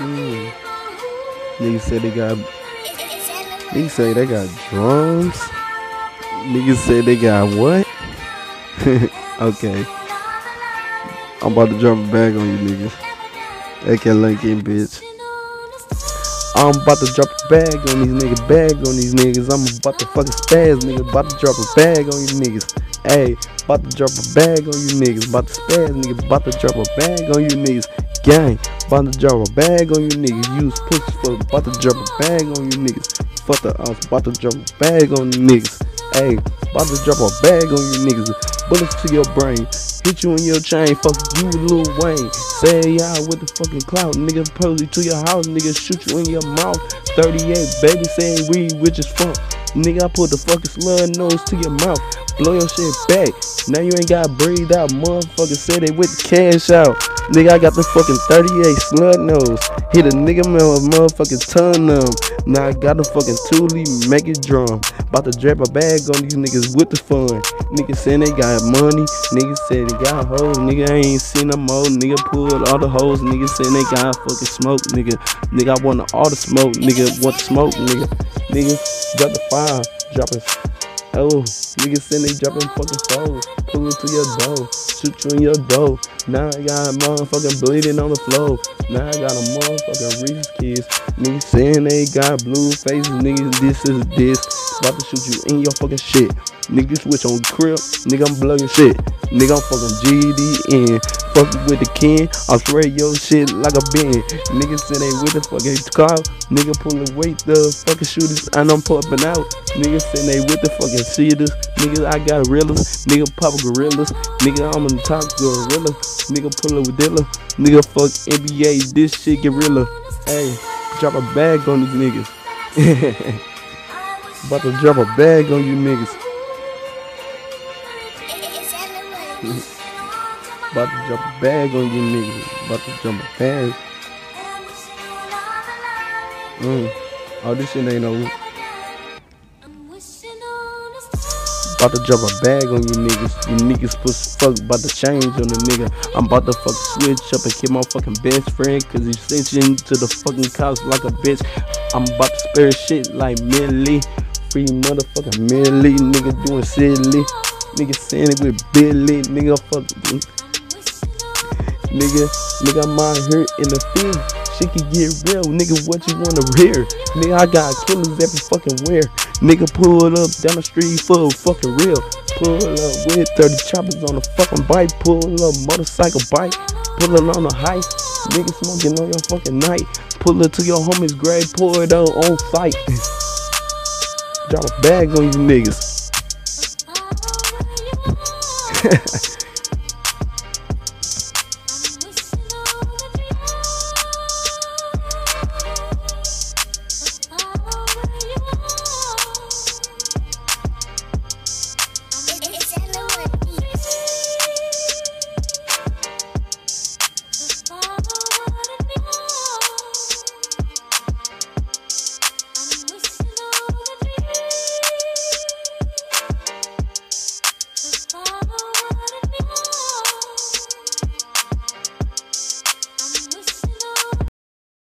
Mm. Niggas say they got. Niggas say they got drums. Niggas say they got what? okay. I'm about to drop a bag on you niggas. AK LeanKinG, bitch. I'm about to drop a bag on these niggas, bag on these niggas. I'm about to fucking spaz, nigga. About to drop a bag on you niggas. Hey, about to drop a bag on you niggas. About to spaz, nigga. About to drop a bag on you niggas. Gang, about to drop a bag on you niggas. Use pussy for about to drop a bag on you niggas. Fuck the ounce, about to drop a bag on you niggas. Hey, about to drop a bag on you niggas. Bullets to your brain. Hit you in your chain, fuck you, Lil Wayne. Say y'all with the fucking clout, nigga. Posey to your house, nigga. Shoot you in your mouth. 38, baby, saying we rich as fuck. Nigga, I put the fucking slug nose to your mouth. Blow your shit back. Now you ain't got breathe out. Motherfucker said they with the cash out. Nigga, I got the fucking 38 slug nose. Hit a nigga man with motherfucking tongue numb. Now I got a fucking toolie, make it drum. About to drop a bag on these niggas with the fun. Niggas saying they got money. Niggas say they got hoes. Nigga I ain't seen no more. Nigga pulled all the hoes. Niggas saying they got fucking smoke. Nigga, nigga I want all the smoke. Nigga want the smoke. Nigga, nigga drop the fire. Drop it. Oh, niggas send they dropping fucking foes. Pull it to your door. Shoot you in your door. Now I got motherfucking bleeding on the floor. Now I got a motherfucking Reese's Kids. Niggas saying they got blue faces. Niggas, this is this. About to shoot you in your fucking shit. Nigga switch on crib. Nigga, I'm blowing shit. Nigga, I'm fucking GDN. Fuck with the king. I spray your shit like a bin. Niggas say they with the fucking car. Nigga pulling weight the fucking shooters. And I'm popping out. Niggas say they with the fucking shooters. Nigga, I got gorillas. Nigga, pop a gorillas. Nigga, I'm on the top gorilla. Nigga, pull up a dilla. Nigga, fuck NBA. This shit gorilla. Hey, drop a bag on these niggas. About to drop a bag on you niggas. About to drop a bag on you niggas. About to drop a bag. Mm. Oh, this shit ain't over. About to drop a bag on you niggas. You niggas pussy fuck about to change on the nigga. I'm about to fuck switch up and kill my fucking best friend. Cause he snitching to the fucking cops like a bitch. I'm about to spare shit like Millie. Free motherfucking Millie. Nigga doing silly. Nigga saying it with Billy. Nigga fuck. Nigga, nigga, my hurt in the field. Shit can get real. Nigga, what you wanna hear? Nigga, I got killers every fucking where. Nigga, pull up down the street for fucking real. Pull up with 30 choppers on the fucking bike. Pull up motorcycle bike. Pull it on the height. Nigga smoking on your fucking night. Pull it to your homie's grave. Pour it out on site. Drop a bag on you niggas.